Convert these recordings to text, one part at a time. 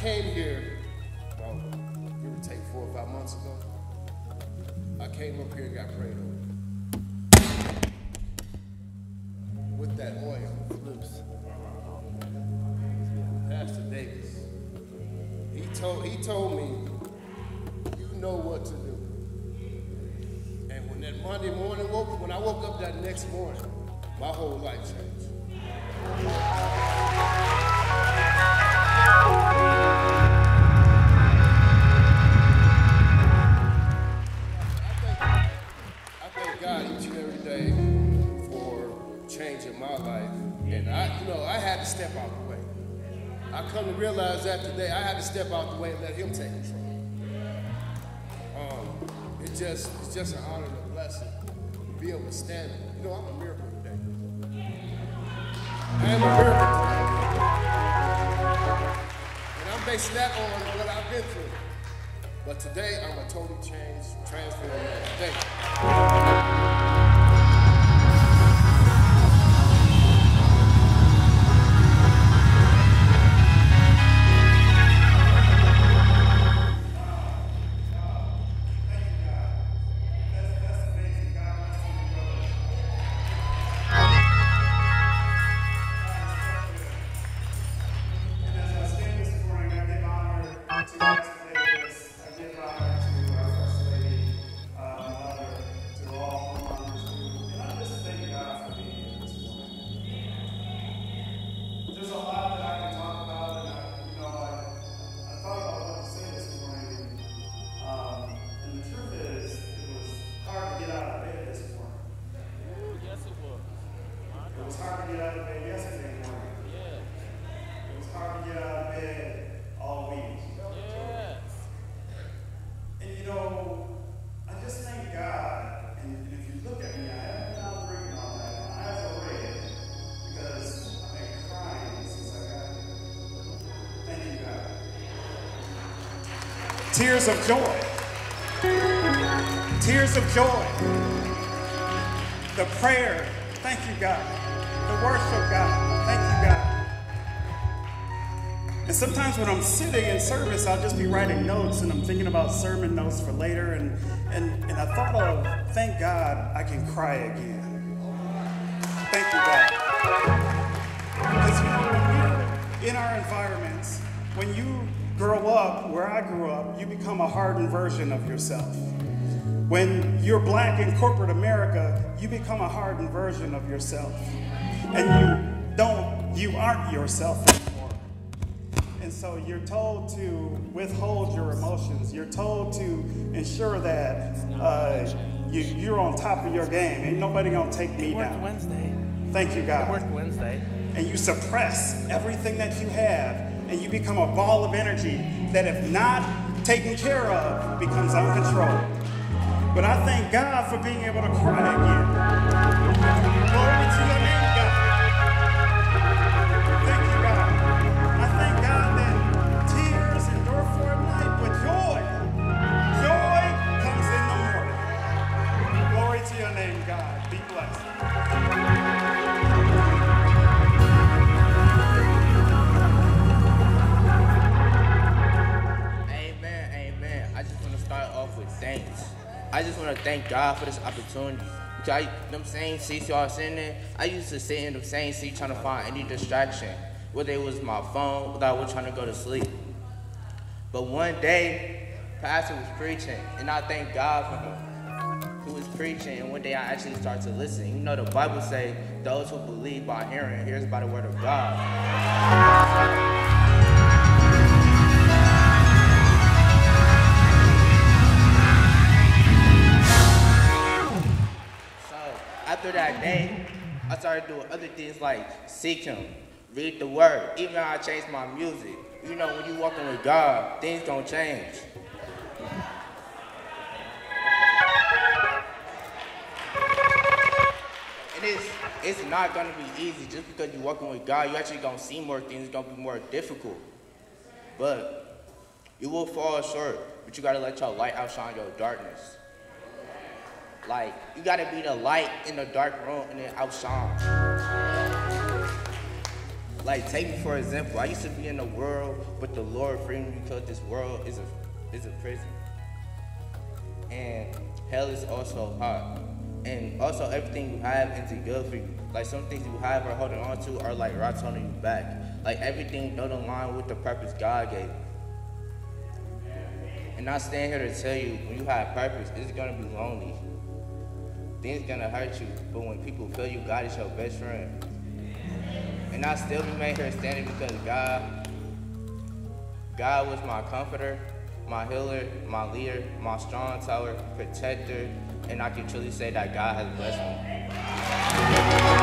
came here, well, give or take four or five months ago. I came up here and got prayed over. With that oil loose. Pastor Davis. He told he told me, you know what to do. And when that Monday morning woke, up, when I woke up that next morning, my whole life changed. Life. And I, you know, I had to step out the way. I come to realize that today I had to step out the way and let Him take control. Um, it just, it's just an honor and a blessing to be able to stand. You know, I'm a miracle today. I am a miracle today. And I'm basing that on what I've been through. But today, I'm a totally changed, transformed man. Thank you. Tears of joy. Tears of joy. The prayer. Thank you, God. The worship, God. Thank you, God. And sometimes when I'm sitting in service, I'll just be writing notes and I'm thinking about sermon notes for later. And, and, and I thought of, thank God I can cry again. Thank you, God. Because you know, in our environments, when you grow up where I grew up, you become a hardened version of yourself. When you're black in corporate America, you become a hardened version of yourself. And you don't, you aren't yourself anymore. And so you're told to withhold your emotions. You're told to ensure that uh, you, you're on top of your game. Ain't nobody gonna take me down. Wednesday. Thank you, It God worked Wednesday. and you suppress everything that you have, and you become a ball of energy that, if not taken care of, becomes uncontrolled. But I thank God for being able to cry again. Glory to your God for this opportunity. I, them same seats y'all sitting in, I used to sit in the same seat trying to find any distraction, whether it was my phone, whether I was trying to go to sleep. But one day, Pastor was preaching, and I thank God for him. He was preaching, and one day I actually started to listen. You know, the Bible say, those who believe by hearing, hears by the word of God. After that day, I started doing other things like seek Him, read the Word. Even I changed my music, you know, when you walking with God, things don't change. And it's it's not gonna be easy just because you're walking with God. You actually gonna see more things. It's gonna be more difficult, but you will fall short. But you gotta let your light outshine your darkness. Like, you gotta be the light in the dark room and then outshine. Like, take me for example. I used to be in the world, but the Lord freed me because this world is a is a prison. And hell is also hot. And also everything you have isn't good for you. Like some things you have or holding on to are like rocks holding you back. Like everything don't align with the purpose God gave. And I stand here to tell you, when you have purpose, it's gonna be lonely. Things gonna hurt you, but when people feel you, God is your best friend. And I still remain here standing because God, God was my comforter, my healer, my leader, my strong tower, protector, and I can truly say that God has blessed me.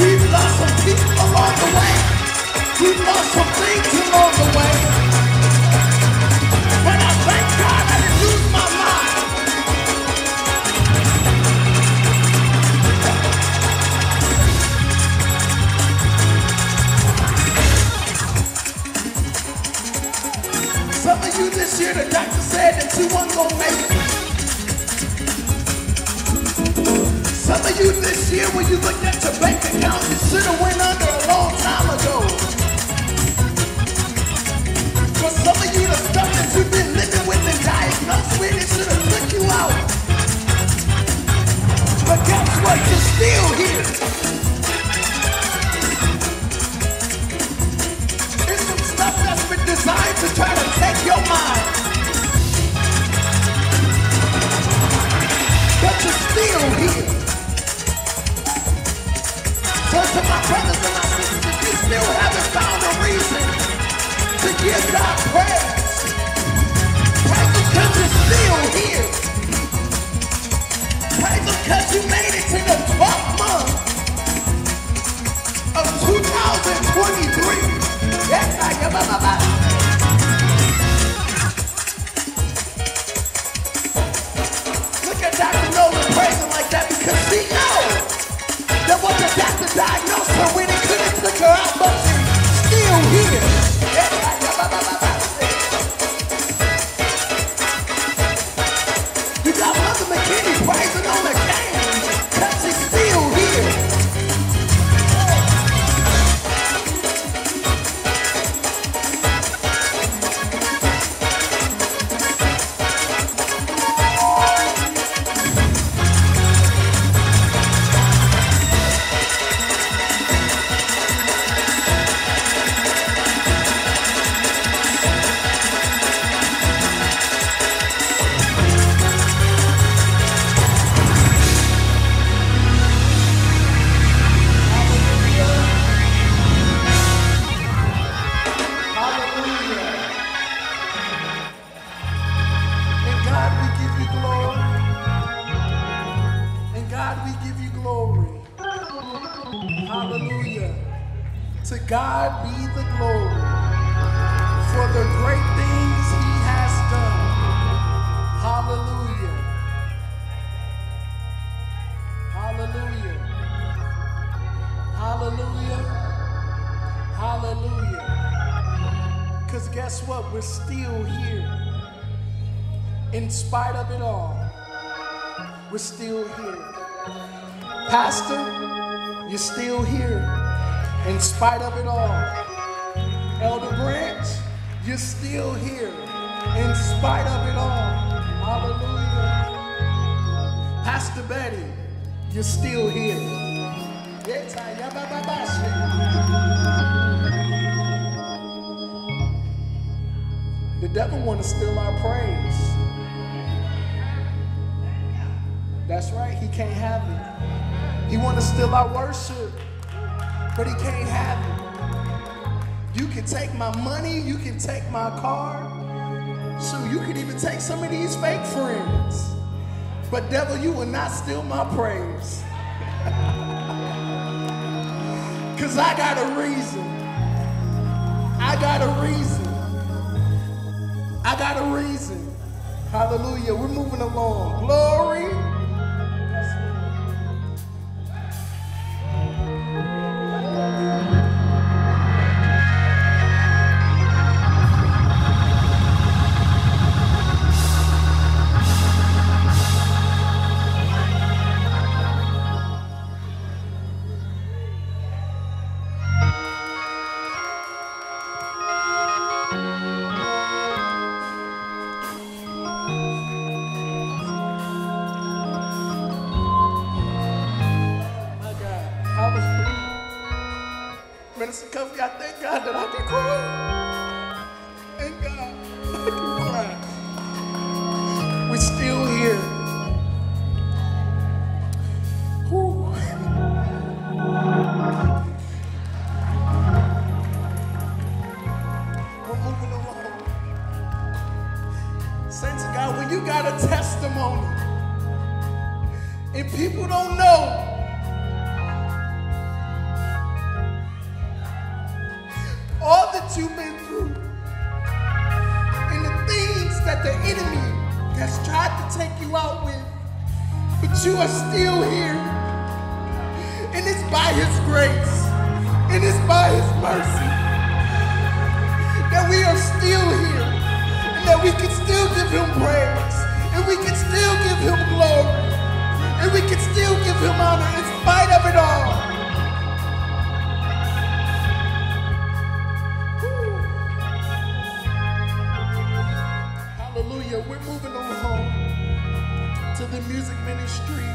We've lost some people along the way. We've lost some things along the way. But I thank God I didn't lose my mind. Some of you this year, the doctor said that you weren't gonna make it. Some of you this year, when you looked at your bank account, you should have went under a long time because you made it to the 12th To God be the glory for the great things he has done. Hallelujah. Hallelujah. Hallelujah. Hallelujah. Because guess what? We're still here. In spite of it all, we're still here. Pastor, you're still here. In spite of it all. Elder Branch, you're still here. In spite of it all. Hallelujah. Pastor Betty, you're still here. The devil want to steal our praise. That's right, he can't have it. He want to steal our worship, but he can't have it. You can take my money, you can take my car. So you can even take some of these fake friends. But devil, you will not steal my praise. Cause I got a reason. I got a reason. I got a reason. Hallelujah. We're moving along. Glory. We can still give him praise and we can still give him glory and we can still give him honor in spite of it all. Hallelujah. We're moving on home to the music ministry.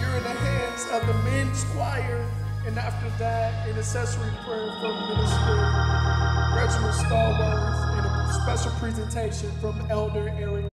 You're in the hands of the men's choir. And after that, intercessory prayer from Minister Reginald Stallworth special presentation from Elder Eric.